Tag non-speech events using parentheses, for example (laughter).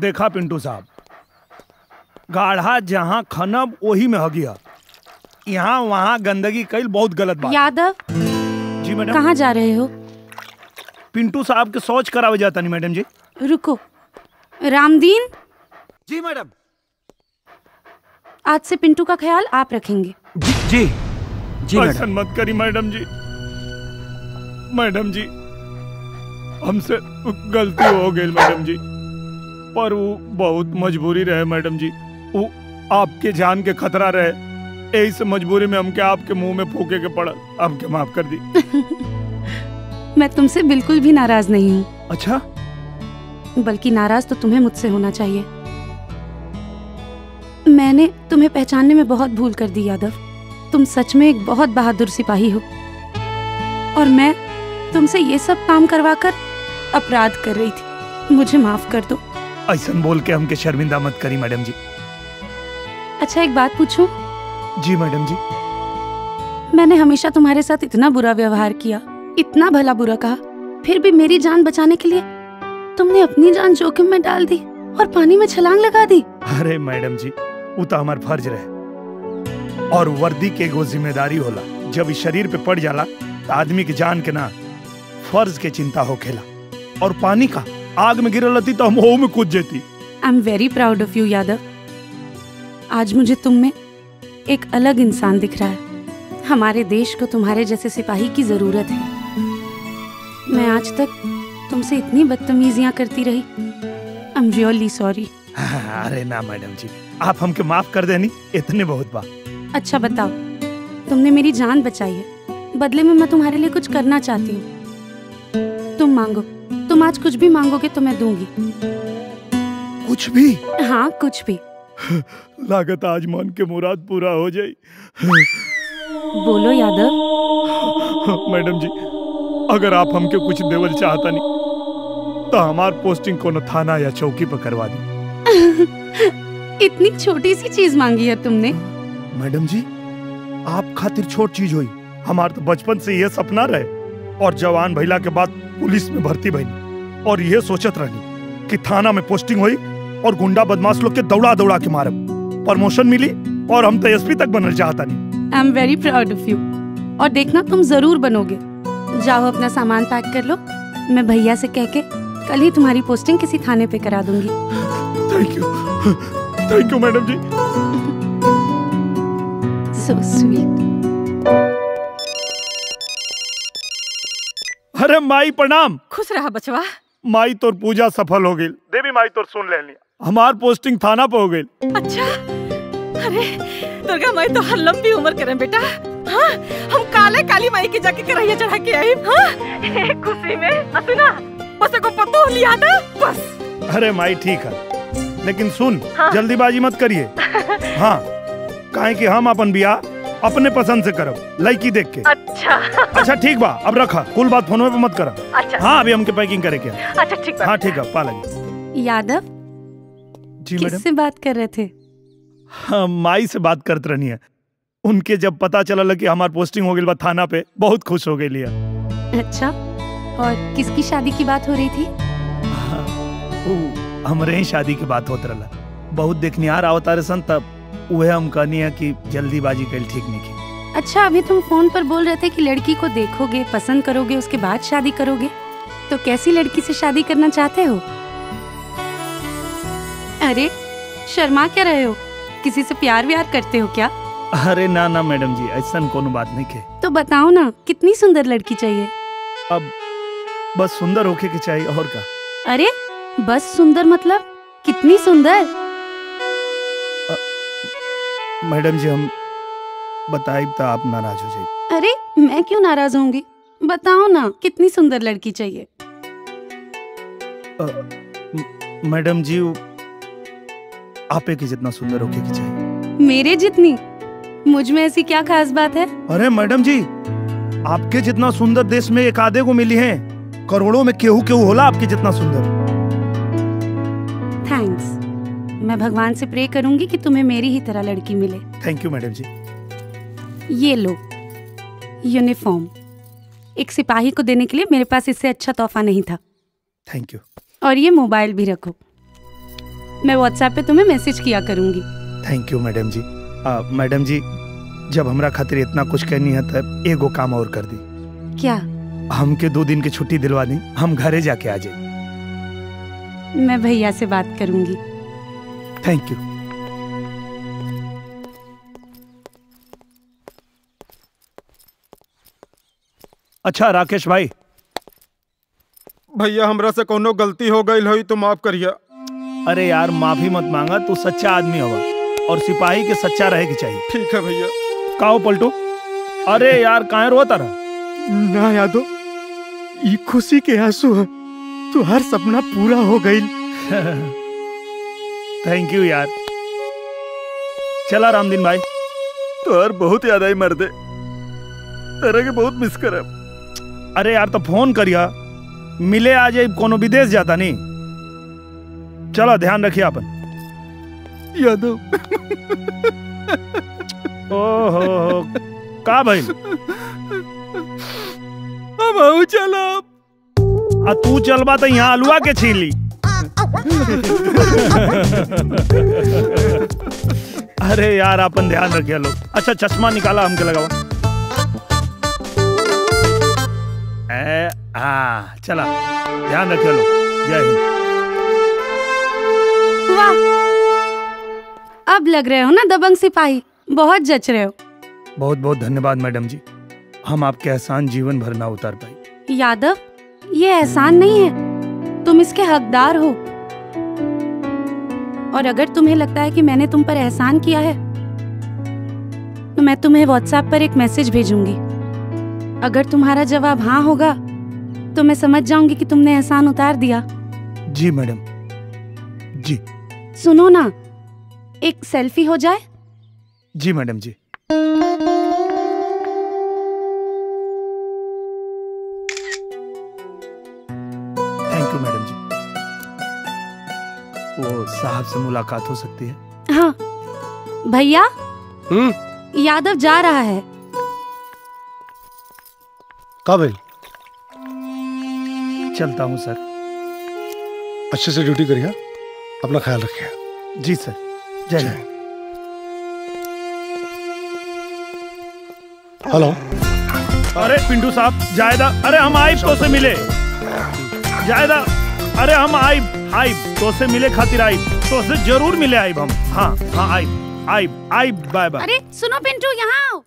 देखा पिंटू साहब। गाढ़ा जहाँ खनब वही में हगिया। यहाँ वहाँ गंदगी कई बहुत गलत बात। यादव जी मैडम। कहाँ जा रहे हो? पिंटू साहब के शौच करावे जाता नहीं मैडम जी। रुको। रामदीन? जी मैडम। आज से पिंटू का ख्याल आप रखेंगे। जी जी। ऐसा मत करी मैडम जी। मैडम जी हमसे गलती हो गई मैडम जी। पर वो बहुत मजबूरी रहे मैडम जी। वो आपके जान के खतरा रहे। यही से मजबूरी में हमके आपके मुँह में फूके के पड़ा हमके माफ़ कर दी। (laughs) मैं तुमसे बिल्कुल भी नाराज़ नहीं हूँ। अच्छा? बल्कि नाराज़ तो तुम्हें मुझसे होना चाहिए। मैंने तुम्हें पहचानने में बहुत भूल कर दी यादव। तुम सच में एक बहुत बहादुर सिपाही हो। और मैं तुमसे ये सब काम करवाकर अपराध कर रही थी। मुझे माफ़ कर दो। ऐसा बोल के हमके शर्मिंदा मत करी मैडम जी। अच्छा एक बात पूछूँ? जी मैडम जी। मैंने हमेशा तुम्हारे साथ इतना बुरा व्यवहार किया इतना भला बुरा कहा फिर भी मेरी जान बचाने के लिए तुमने अपनी जान जोखिम में डाल दी और पानी में छलांग लगा दी। अरे मैडम जी वो तो हमार फ़र्ज़ रहे। और वर्दी के एगो ज़िम्मेदारी होला जब इस शरीर पे पड़ जाला तो आदमी की जान के ना फ़र्ज़ के चिंता होखेला और पानी का? आग में गिरल रहती तो हम हो में कूद जेती। I am very proud of you Yadav. आज मुझे तुम में एक अलग इंसान दिख रहा है। हमारे देश को तुम्हारे जैसे सिपाही की ज़रूरत है। मैं आज तक तुमसे इतनी बदतमीजियाँ करती रही। आई एम रियली सॉरी अरे ना मैडम जी। आप हमके माफ़ कर देनी इतने बहुत बा अच्छा बताओ। तुमने मेरी जान बचाई है। बदले में मैं तुम्हारे लिए कुछ करना चाहती हूँ। तुम मांगो। तुम आज कुछ भी मांगोगे तो मैं दूँगी। कुछ भी? हाँ कुछ भी। लागत आज मन के मुराद पूरा हो जाई। बोलो यादव। मैडम जी अगर आप हमके कुछ देवल चाहता नहीं तो हमार पोस्टिंग कोनो थाना या चौकी पर करवा दी। (laughs) इतनी छोटी सी चीज़ मांगी है तुमने। मैडम जी आप खातिर छोट चीज़ हुई। हमार तो बचपन से यह सपना रहे। और जवान भइला के बाद पुलिस में भर्ती भइनी और यह सोचत रही कि थाना में पोस्टिंग हुई और गुंडा बदमाश लोग के दौड़ा दौड़ा के मारब प्रमोशन मिली और हम तो एसपी तक बनल चाहता नहीं। I am very proud of you और देखना तुम ज़रूर बनोगे। जाओ अपना सामान पैक कर लो। मैं भैया से कह के कल ही तुम्हारी पोस्टिंग किसी थाने पे करा दूँगी। Thank you thank you madam ji. So sweet अरे माई प्रणाम। खुश रहा बचवा। माई तोर पूजा सफल हो गई देवी माई तोर सुन लेनी हमार पोस्टिंग थाना पे हो गई अच्छा? अरे दुर्गा माई तो हर लंबी उम्र करें बेटा। हाँ हम काले काली माई की जाके करैया चढ़ा के आई हाँ? (laughs) खुशी में असुना बस को पतो लिया था बस। अरे माई ठीक है। लेकिन सुन हाँ। जल्दीबाजी मत करिए। (laughs) हाँ काहे कि हम अपन बियाह अपने पसंद से करब लड़की देख के। अच्छा। अच्छा ठीक बा अब रखा कुल बात फ़ोन पे मत करा। अच्छा। हाँ अभी हमके पैकिंग करे के अच्छा ठीक हाँ ठीक है पा लगी यादव जी मैडम। किससे बात कर रहे थे? हाँ माई से बात करते रहनी है। उनके जब पता चलल कि हमार पोस्टिंग हो गई बा थाना पे बहुत खुश हो गई लिया अच्छा और किसकी शादी की बात हो रही थी? ऊ, हमरे ही शादी की बात होत रहला। बहुत देखनिहार आवत रहे सन तब। उहे हम कहनी है कि जल्दीबाजी कल ठीक नहीं की अच्छा अभी तुम फ़ोन पर बोल रहे थे कि लड़की को देखोगे पसंद करोगे उसके बाद शादी करोगे। तो कैसी लड़की से शादी करना चाहते हो? अरे शर्मा क्या रहे हो? किसी से प्यार व्यार करते हो क्या? अरे ना ना मैडम जी ऐसा कोनो बात नहीं के। तो बताओ ना कितनी सुंदर लड़की चाहिए? अब बस सुंदर होके के चाहिए और का अरे बस सुंदर मतलब कितनी सुंदर? मैडम जी हम बताइब तो आप नाराज़ हो जाए अरे मैं क्यों नाराज़ होंगी? बताओ ना कितनी सुंदर लड़की चाहिए। मैडम जी आपे के जितना सुंदर होके के चाहिए। मेरे जितनी? मुझमें ऐसी क्या खास बात है? अरे मैडम जी आपके जितना सुंदर देश में एक आधे को मिली है करोड़ों में केहू केहू होला आपके जितना सुंदर। मैं भगवान से प्रे करूँगी कि तुम्हें मेरी ही तरह लड़की मिले। थैंक यू मैडम जी। ये लो यूनिफॉर्म एक सिपाही को देने के लिए मेरे पास इससे अच्छा तोहफा नहीं था। थैंक यू और ये मोबाइल भी रखो। मैं व्हाट्सएप पे तुम्हें मैसेज किया करूँगी। थैंक यू मैडम जी। आ, मैडम जी जब हमरा खातिर इतना कुछ करनी है तब एगो काम और कर दी। क्या? हमके दो दिन की छुट्टी दिलवा दी। हम घरे जाके आ जाए मैं भैया से बात करूँगी। थैंक यू अच्छा राकेश भाई। भैया हमरा से कोनो गलती हो गई हुई तो माफ़ करिया। अरे यार माफ़ी मत मांगा तू सच्चा आदमी होगा और सिपाही के सच्चा रहे के चाहिए ठीक है भैया। काओ पलटू। अरे यार काहे रोता रहा ना यादो ये खुशी के आँसू है। तू हर सपना पूरा हो गई (laughs) थैंक यू यार। चला रामदीन भाई। तो हर बहुत याद आई मर्दे। तेरे के बहुत मिस करे। अरे यार तो फ़ोन करिया। मिले आ जाए कोनो विदेश जाता नहीं। चलो ध्यान रखिए अपन यादव। ओहो का भाई? अब आऊ चला आ तू चलबा तो यहाँ अलुआ के छीन ली। अरे यार अपन ध्यान रखिए लोग। अच्छा चश्मा निकाला हमके लगावा हाँ चला ध्यान रखिए लोग। जय हिंद। वाह अब लग रहे हो ना दबंग सिपाही। बहुत जच रहे हो। बहुत बहुत धन्यवाद मैडम जी। हम आपके एहसान जीवन भर ना उतार पाए यादव ये एहसान नहीं है। तुम इसके हकदार हो। और अगर तुम्हें लगता है कि मैंने तुम पर एहसान किया है तो मैं तुम्हें व्हाट्सएप पर एक मैसेज भेजूँगी। अगर तुम्हारा जवाब हाँ होगा तो मैं समझ जाऊँगी कि तुमने एहसान उतार दिया। जी मैडम। जी। सुनो ना एक सेल्फी हो जाए। जी मैडम जी। वो साहब से मुलाकात हो सकती है। हाँ। भैया? हम्म। यादव जा रहा है। काबिल। चलता हूँ सर। अच्छे से ड्यूटी करिए अपना ख्याल रखिए। जी सर। जय हिंद। हेलो। अरे पिंटू साहब जायदा अरे हम आइब तो से मिले। जायदा अरे हम आइब आई तो से मिले खातिर आई तो से ज़रूर मिले आई हम। हाँ हाँ आई आई आई बाय बाय। अरे, सुनो पिंटू, यहाँ आओ।